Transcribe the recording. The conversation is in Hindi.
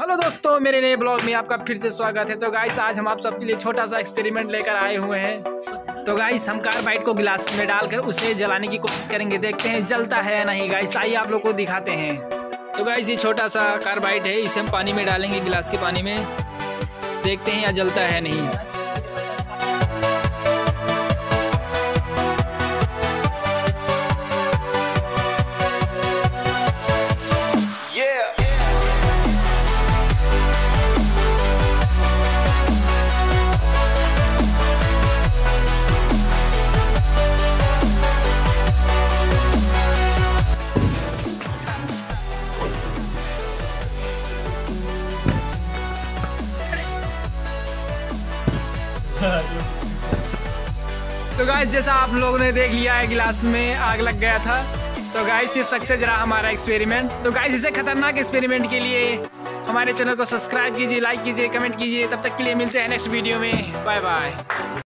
हेलो दोस्तों, मेरे नए ब्लॉग में आपका फिर से स्वागत है। तो गाइस आज हम आप सबके लिए छोटा सा एक्सपेरिमेंट लेकर आए हुए हैं। तो गाइस हम कार्बाइट को गिलास में डालकर उसे जलाने की कोशिश करेंगे। देखते हैं, जलता है या नहीं। गाइस आइए आप लोग को दिखाते हैं। तो गाइस ये छोटा सा कार्बाइट है। इसे हम पानी में डालेंगे गिलास के पानी में। देखते हैं, या जलता है नहीं। तो गाइस जैसा आप लोगों ने देख लिया है गिलास में आग लग गया था। तो गाइस ये सक्सेस रहा हमारा एक्सपेरिमेंट तो गाइस इसे खतरनाक एक्सपेरिमेंट के लिए हमारे चैनल को सब्सक्राइब कीजिए लाइक कीजिए कमेंट कीजिए। तब तक के लिए मिलते हैं नेक्स्ट वीडियो में। Bye bye